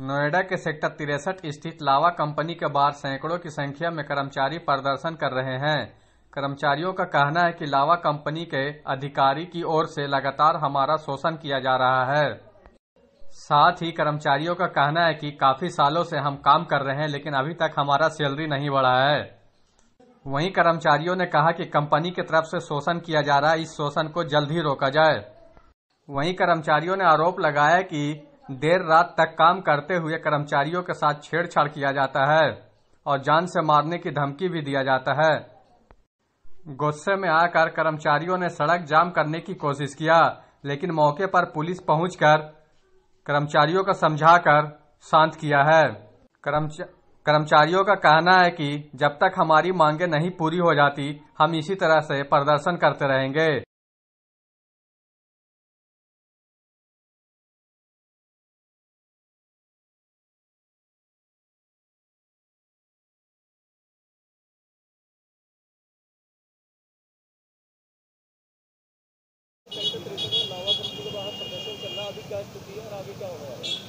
नोएडा के सेक्टर तिरसठ स्थित लावा कंपनी के बाहर सैकड़ों की संख्या में कर्मचारी प्रदर्शन कर रहे हैं। कर्मचारियों का कहना है कि लावा कंपनी के अधिकारी की ओर से लगातार हमारा शोषण किया जा रहा है। साथ ही कर्मचारियों का कहना है कि काफ़ी सालों से हम काम कर रहे हैं, लेकिन अभी तक हमारा सैलरी नहीं बढ़ा है। वहीं कर्मचारियों ने कहा कि कंपनी की तरफ़ से शोषण किया जा रहा है, इस शोषण को जल्द ही रोका जाए। वहीं कर्मचारियों ने आरोप लगाया कि देर रात तक काम करते हुए कर्मचारियों के साथ छेड़छाड़ किया जाता है और जान से मारने की धमकी भी दिया जाता है। गुस्से में आकर कर्मचारियों ने सड़क जाम करने की कोशिश किया, लेकिन मौके पर पुलिस पहुंचकर कर्मचारियों को समझाकर शांत किया है। कर्मचा... कर्मचारियों का कहना है कि जब तक हमारी मांगे नहीं पूरी हो जाती, हम इसी तरह से प्रदर्शन करते रहेंगे।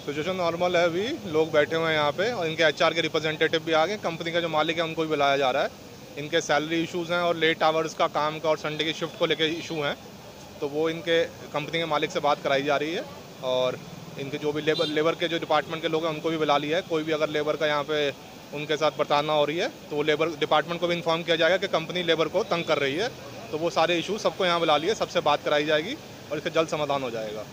सिचुएशन नॉर्मल है अभी, लोग बैठे हुए हैं यहाँ पे और इनके एचआर के रिप्रेजेंटेटिव भी आ गए। कंपनी का जो मालिक है, उनको भी बुलाया जा रहा है। इनके सैलरी इश्यूज़ हैं और लेट आवर्स का काम का और संडे की शिफ्ट को लेकर इशू हैं। तो वो इनके कंपनी के मालिक से बात कराई जा रही है और इनके जो भी लेबर लेबर के जो डिपार्टमेंट के लोग हैं, उनको भी बुला लिया है। कोई भी अगर लेबर का यहाँ पे उनके साथ प्रताड़ना हो रही है तो लेबर डिपार्टमेंट को भी इन्फॉर्म किया जाएगा कि कंपनी लेबर को तंग कर रही है। तो वो सारे इशू सबको यहाँ बुला लिए, सबसे बात कराई जाएगी और इसका जल्द समाधान हो जाएगा।